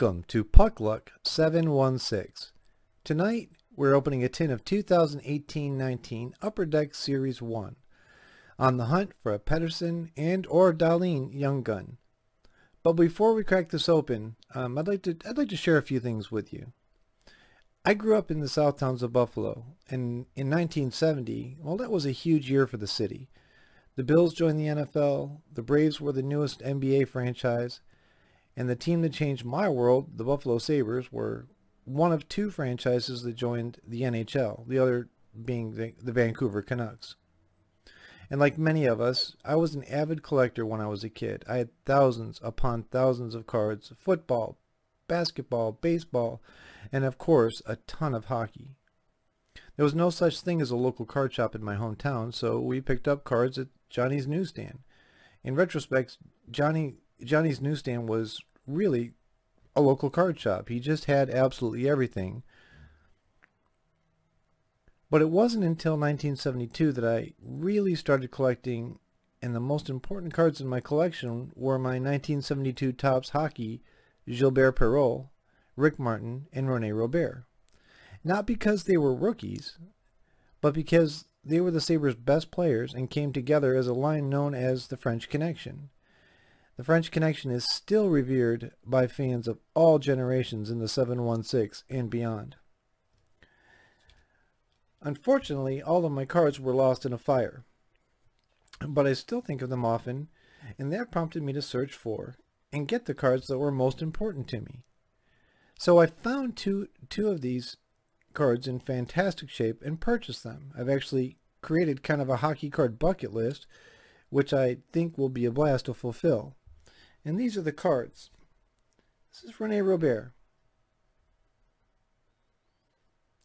Welcome to Puck Luck 716. Tonight, we're opening a tin of 2018-19 Upper Deck Series 1 on the hunt for a Pettersson and or Dahlin Young Gun. But before we crack this open, um, I'd like to I'd like to share a few things with you. I grew up in the South Towns of Buffalo, and in 1970, well, that was a huge year for the city. The Bills joined the NFL, the Braves were the newest NBA franchise, and the team that changed my world, the Buffalo Sabres, were one of two franchises that joined the NHL, the other being the, the Vancouver Canucks. And like many of us, I was an avid collector when I was a kid. I had thousands upon thousands of cards, football, basketball, baseball, and of course, a ton of hockey. There was no such thing as a local card shop in my hometown, so we picked up cards at Johnny's newsstand. In retrospect, Johnny Johnny's newsstand was really a local card shop. He just had absolutely everything. But it wasn't until 1972 that I really started collecting, and the most important cards in my collection were my 1972 Topps Hockey Gilbert Perreault, Rick Martin, and Rene Robert. Not because they were rookies, but because they were the Sabres' best players and came together as a line known as the French Connection. The French Connection is still revered by fans of all generations in the 716 and beyond. Unfortunately, all of my cards were lost in a fire, but I still think of them often, and that prompted me to search for and get the cards that were most important to me. So I found two, two of these cards in fantastic shape and purchased them. I've actually created kind of a hockey card bucket list, which I think will be a blast to fulfill. And these are the cards. This is Rene Robert.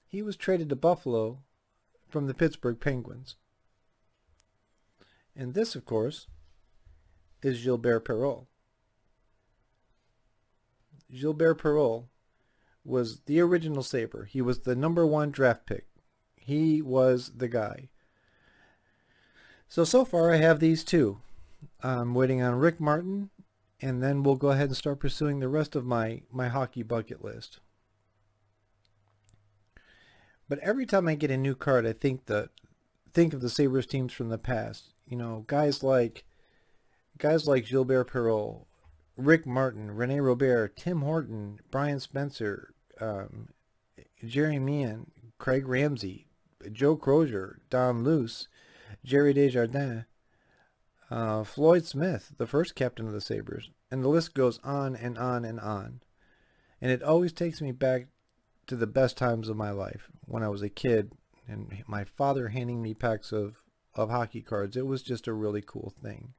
He was traded to Buffalo from the Pittsburgh Penguins. And this, of course, is Gilbert Perreault. Gilbert Perreault was the original Sabre. He was the number one draft pick. He was the guy. So, so far I have these two. I'm waiting on Rick Martin and then we'll go ahead and start pursuing the rest of my, my hockey bucket list. But every time I get a new card, I think that think of the Sabres teams from the past. You know, guys like guys like Gilbert Perreault, Rick Martin, Rene Robert, Tim Horton, Brian Spencer, um, Gerry Meehan, Craig Ramsay, Joe Crozier, Don Luce, Gerry Desjardins, uh, Floyd Smith, the first captain of the Sabres, and the list goes on and on and on. And it always takes me back to the best times of my life when I was a kid and my father handing me packs of, of hockey cards. It was just a really cool thing.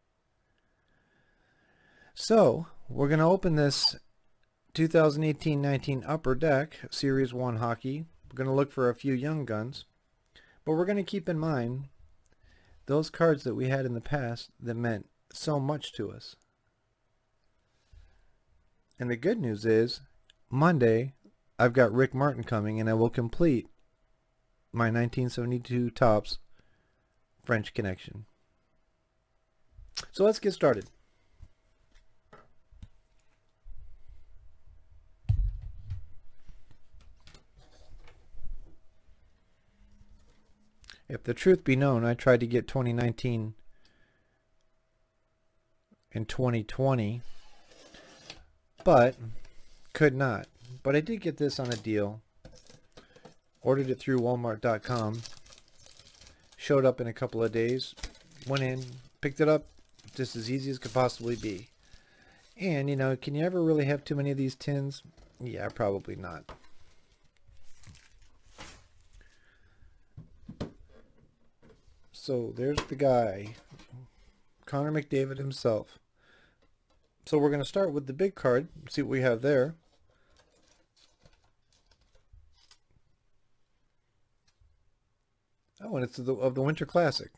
So, we're going to open this 2018-19 Upper Deck Series 1 hockey. We're going to look for a few young guns. But we're going to keep in mind those cards that we had in the past that meant so much to us. And the good news is, Monday, I've got Rick Martin coming and I will complete my 1972 Topps French Connection. So let's get started. If the truth be known, I tried to get 2019 and 2020, but could not. But I did get this on a deal. Ordered it through Walmart.com. Showed up in a couple of days. Went in, picked it up, just as easy as could possibly be. And, you know, can you ever really have too many of these tins? Yeah, probably not. So there's the guy, Connor McDavid himself. So we're going to start with the big card, see what we have there. Oh, and it's the, of the Winter Classic.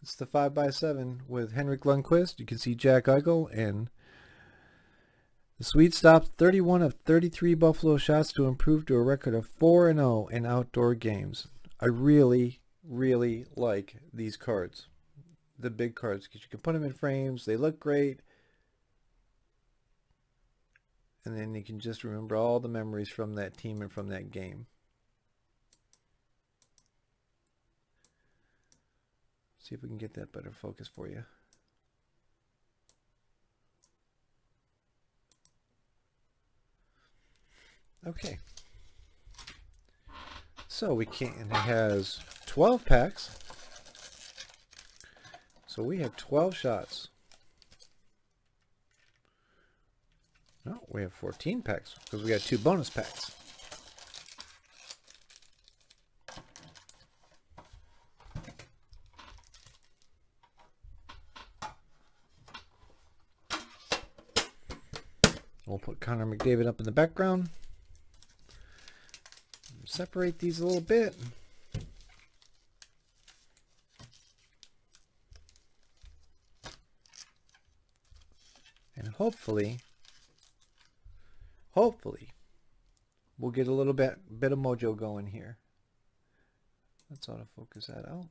It's the 5x7 with Henrik Lundqvist. You can see Jack Eichel and the Swede stopped 31 of 33 Buffalo shots to improve to a record of 4-0 in outdoor games. I really, really like these cards. The big cards because you can put them in frames. They look great. and then you can just remember all the memories from that team and from that game. See if we can get that better focus for you. Okay. So we can, it has 12 packs. So we have 12 shots. No, we have 14 packs because we got two bonus packs. We'll put Connor McDavid up in the background. Separate these a little bit. And hopefully, hopefully, we'll get a little bit, bit of mojo going here. Let's autofocus that out.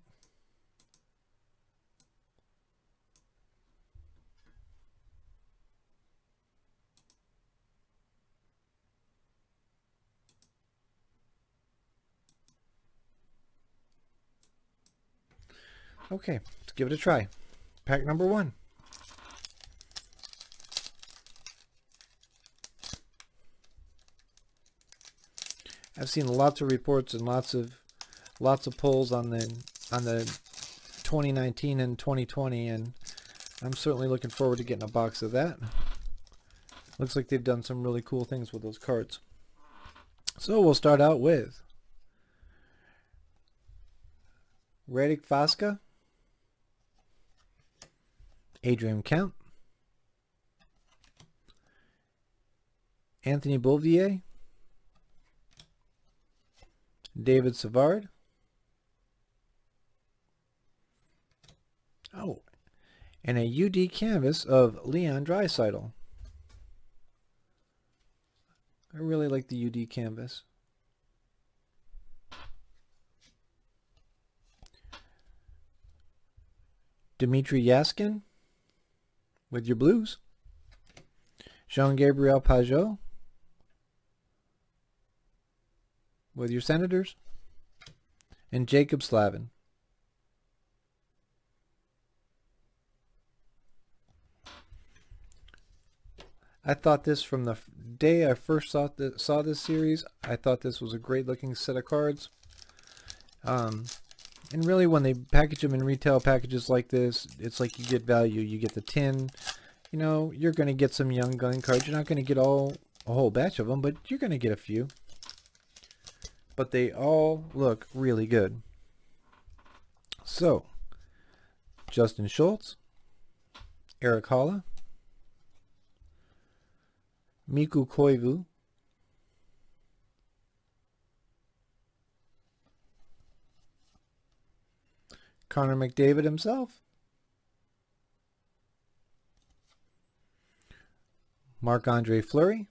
Okay, let's give it a try. Pack number one. I've seen lots of reports and lots of lots of polls on the on the 2019 and 2020 and I'm certainly looking forward to getting a box of that. Looks like they've done some really cool things with those cards. So we'll start out with Radek Faksa, Adrian Kemp, Anthony Beauvillier, David Savard. Oh, and a UD canvas of Leon Draisaitl. I really like the UD canvas. Dmitry Jaskin with your blues. Jean-Gabriel Pageau with your Senators. And Jaccob Slavin. I thought this from the day I first saw, the, saw this series. I thought this was a great looking set of cards. Um, and really when they package them in retail packages like this, it's like you get value. You get the tin. You know, you're going to get some young gun cards. You're not going to get all a whole batch of them, but you're going to get a few. But they all look really good. So, Justin Schultz, Erik Haula, Mikko Koivu, Connor McDavid himself. Marc-Andre Fleury.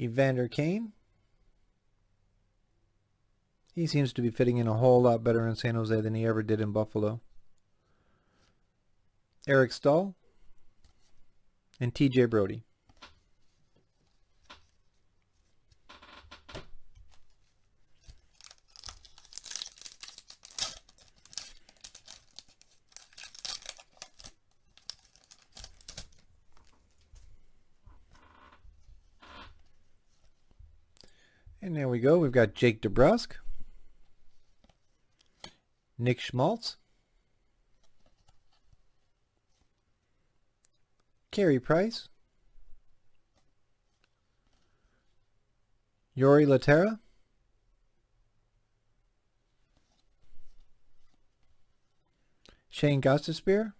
Evander Kane. He seems to be fitting in a whole lot better in San Jose than he ever did in Buffalo. Eric Staal. And TJ Brodie. And there we go. We've got Jake DeBrusk, Nick Schmaltz, Carey Price, Jori Lehtera, Shane Gostisbehere,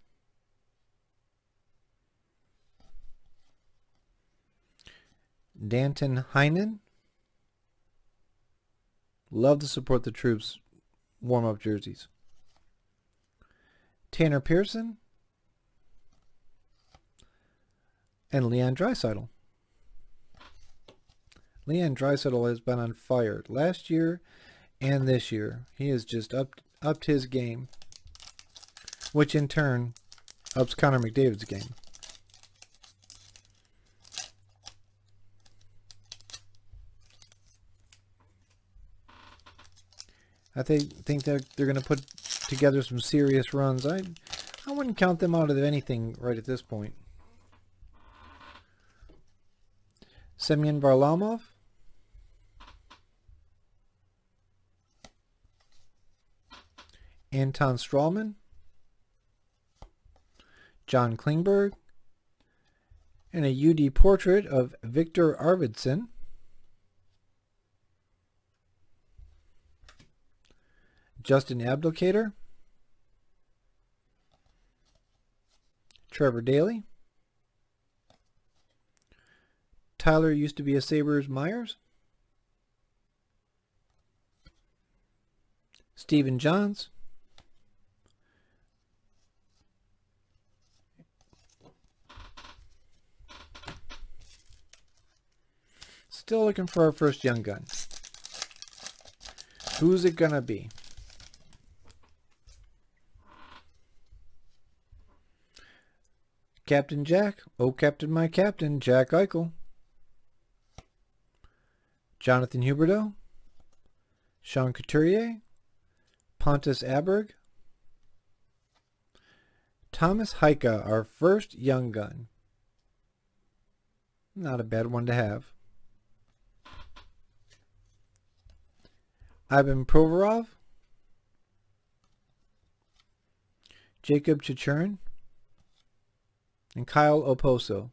Danton Heinen, Love to support the troops warm-up jerseys. Tanner Pearson and Leon Draisaitl. Leon Draisaitl has been on fire last year and this year. He has just upped, upped his game, which in turn ups Connor McDavid's game. I think think that they're going to put together some serious runs. I I wouldn't count them out of anything right at this point. Semyon Varlamov. Anton Stralman. John Klingberg. And a UD portrait of Viktor Arvidsson. Justin Abdelkader. Trevor Daley. Tyler used to be a Sabres Myers. Stephen Johns. Still looking for our first young gun. Who's it gonna be? Captain Jack. Oh, Captain, my Captain, Jack Eichel. Jonathan Huberdeau. Sean Couturier. Pontus Aberg. Tomas Hyka, our first young gun. Not a bad one to have. Ivan Provorov. Jakob Chychrun and Kyle Okposo.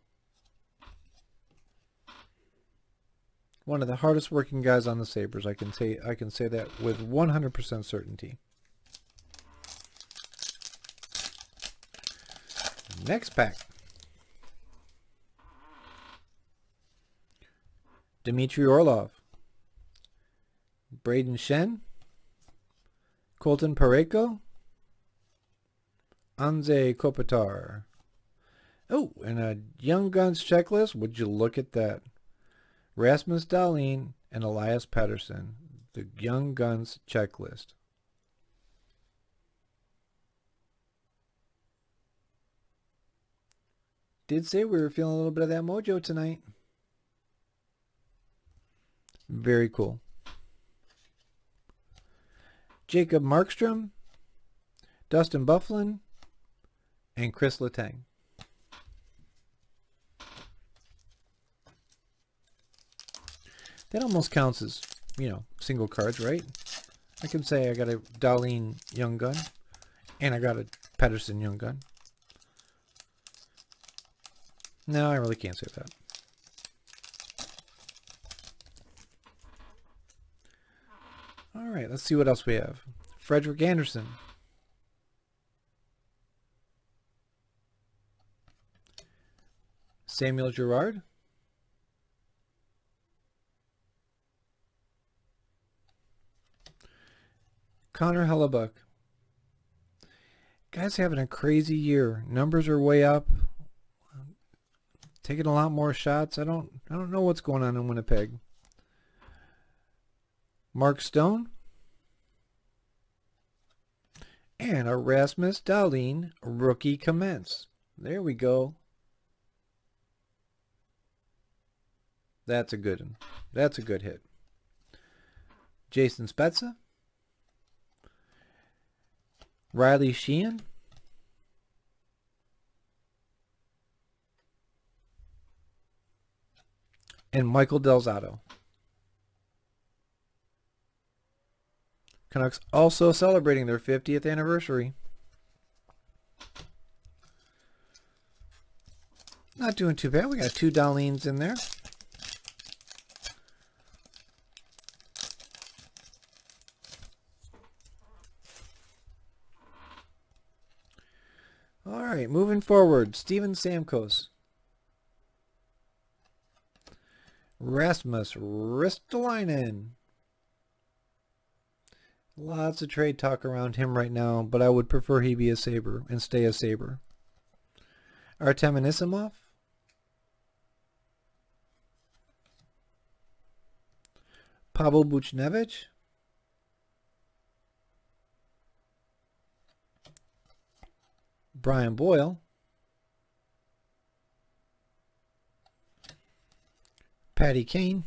One of the hardest working guys on the Sabres. I can say I can say that with 100% certainty. Next pack. Dmitry Orlov. Brayden Schenn. Colton Parayko. Anze Kopitar. Oh, and a Young Guns checklist. Would you look at that? Rasmus Dahlin and Elias Pettersson. The Young Guns checklist. Did say we were feeling a little bit of that mojo tonight. Very cool. Jacob Markstrom, Dustin Byfuglien, and Chris Letang. That almost counts as, you know, single cards, right? I can say I got a Dahlin Young Gun, and I got a Pettersson Young Gun. No, I really can't say that. All right, let's see what else we have. Frederik Andersen. Samuel Girard. Connor Hellebuyck. Guy's having a crazy year. Numbers are way up. Taking a lot more shots. I don't I don't know what's going on in Winnipeg. Mark Stone. And a Rasmus Dahlin rookie commence. There we go. That's a good one. That's a good hit. Jason Spezza. Riley Sheahan. And Michael Del Zotto. Canucks also celebrating their 50th anniversary. Not doing too bad. We got two Dahlins in there. All right, moving forward, Steven Stamkos. Rasmus Ristolainen. Lots of trade talk around him right now, but I would prefer he be a Sabre and stay a Sabre. Artem Anisimov. Pavel Buchnevich. Brian Boyle, Patty Kane,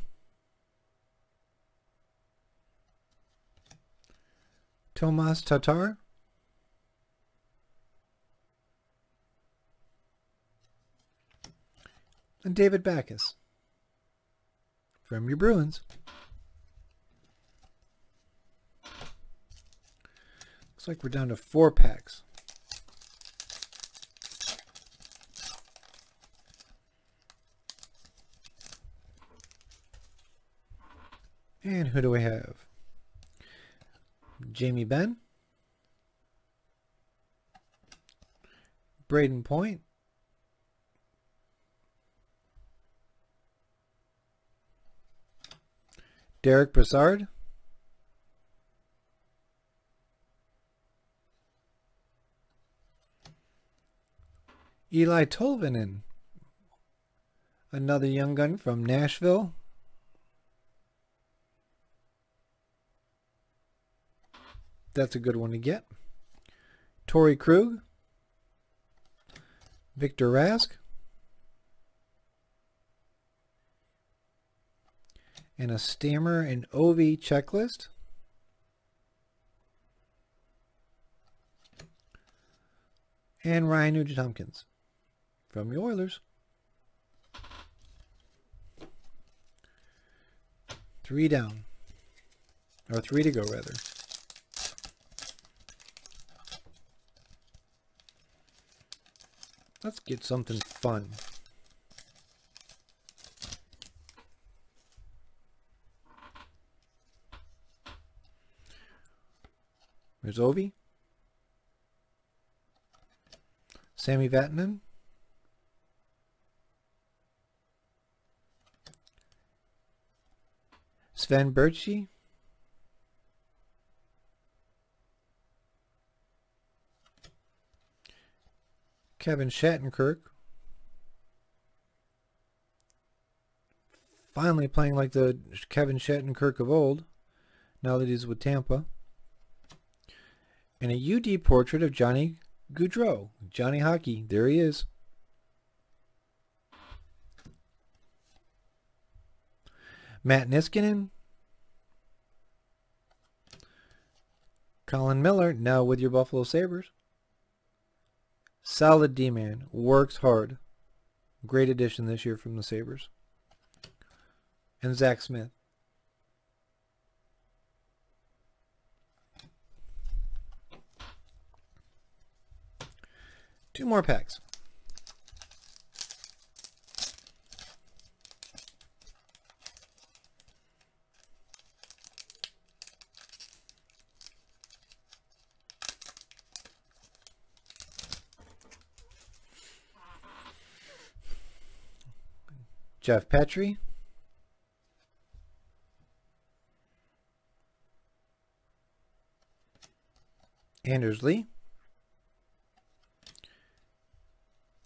Tomas Tatar, and David Backes from your Bruins. Looks like we're down to four packs. And who do we have? Jamie Benn. Brayden Point. Derek Brassard. Eeli Tolvanen. Another young gun from Nashville. That's a good one to get. Torey Krug. Victor Rask. And a Stammer and Ovi checklist. And Ryan Nugent-Hopkins from the Oilers. Three down. Or three to go, rather. Let's get something fun. There's Ovi. Sami Vatanen. Sven Baertschi. Kevin Shattenkirk. Finally playing like the Kevin Shattenkirk of old, now that he's with Tampa. And a UD portrait of Johnny Gaudreau. Johnny Hockey, there he is. Matt Niskanen. Colin Miller, now with your Buffalo Sabres. Solid D-man. Works hard. Great addition this year from the Sabres. And Zack Smith. Two more packs. Jeff Petry. Anders Lee.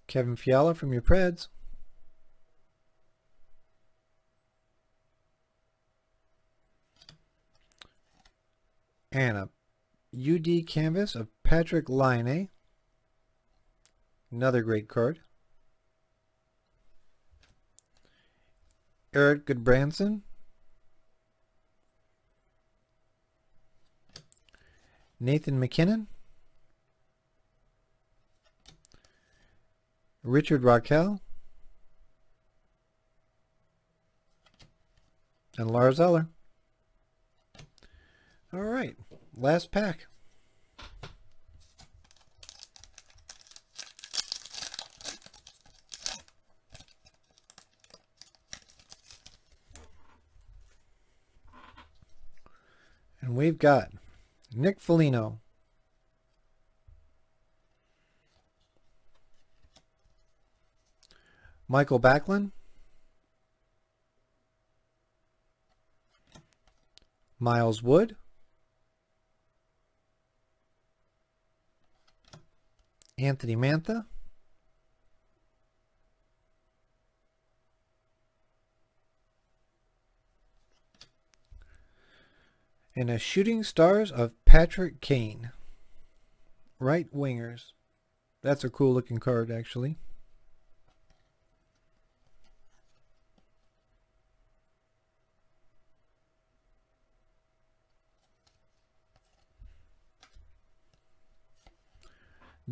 Kevin Fiala from your Preds. And a UD canvas of Patrik Laine. Another great card. Erik Gudbranson. Nathan MacKinnon, Rickard Rakell, And Lars Eller. All right, last pack. And we've got Nick Foligno. Michael Backlund. Miles Wood. Anthony Mantha. In a shooting stars of Patrick Kane. Right wingers. That's a cool looking card actually.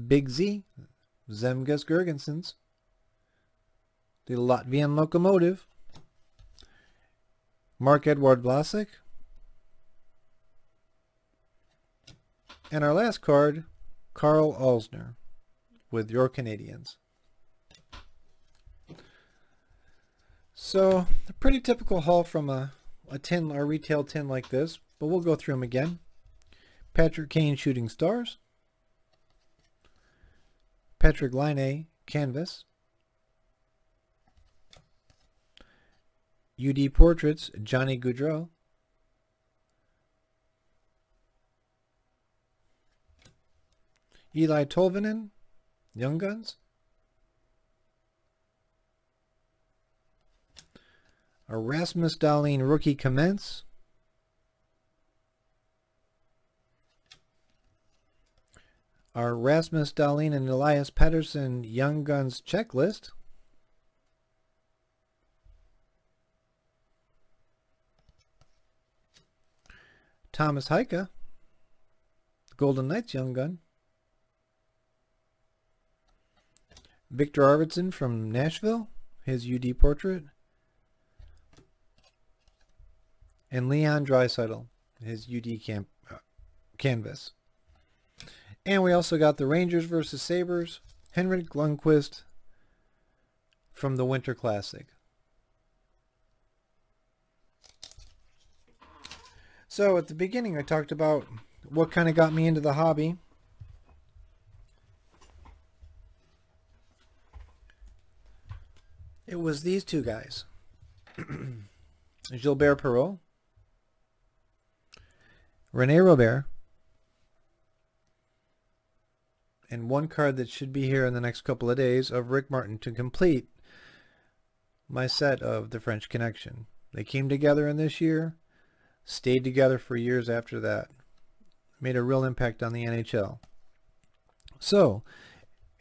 Big Z, Zemgus Girgensons, the Latvian locomotive, Marc-Edouard Vlasic, and our last card, Karl Alzner with your Canadiens. So, a pretty typical haul from a, a tin, a retail tin like this, but we'll go through them again. Patrick Kane Shooting Stars. Patrik Laine Canvas. UD Portraits Johnny Gaudreau. Eeli Tolvanen Young Guns. Erasmus Dahlin Rookie Commence. Our Rasmus Dahlin and Elias Pettersson Young Guns checklist. Tomas Hyka, Golden Knights Young Gun. Viktor Arvidsson from Nashville, his UD portrait. And Leon Draisaitl, his UD camp, uh, canvas. And we also got the Rangers versus Sabres, Henrik Lundqvist from the Winter Classic. So at the beginning I talked about what kind of got me into the hobby. It was these two guys. Gilbert Perreault, Rene Robert, and one card that should be here in the next couple of days of Rick Martin to complete my set of The French Connection. They came together in this year, stayed together for years after that, made a real impact on the NHL. So,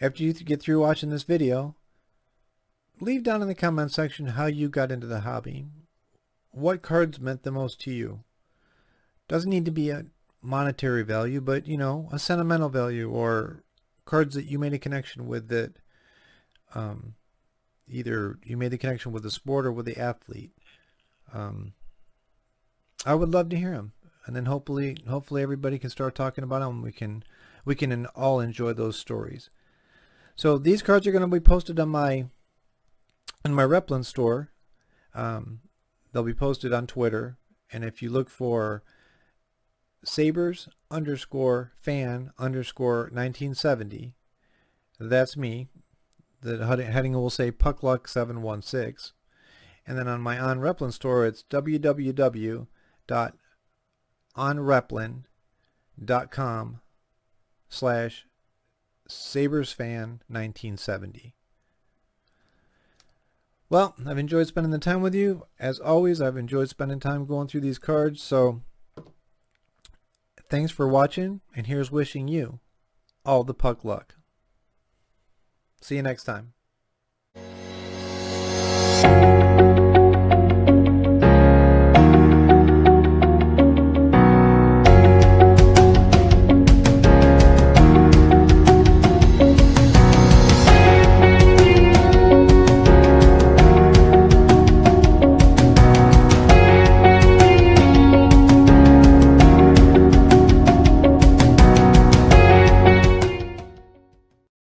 after you get through watching this video, leave down in the comment section how you got into the hobby. What cards meant the most to you? Doesn't need to be a monetary value, but, you know, a sentimental value or cards that you made a connection with that um, either you made the connection with the sport or with the athlete. Um, I would love to hear them, and then hopefully, hopefully everybody can start talking about them. We can, we can all enjoy those stories. So these cards are going to be posted on my, in my Replin store. Um, they'll be posted on Twitter, and if you look for Sabres underscore fan underscore 1970. That's me. The heading will say Puckluck716. And then on my On Replin store, it's www.onreplin.com slash SabresFan1970. Well, I've enjoyed spending the time with you. As always, I've enjoyed spending time going through these cards, so Thanks for watching, and here's wishing you all the puck luck. See you next time.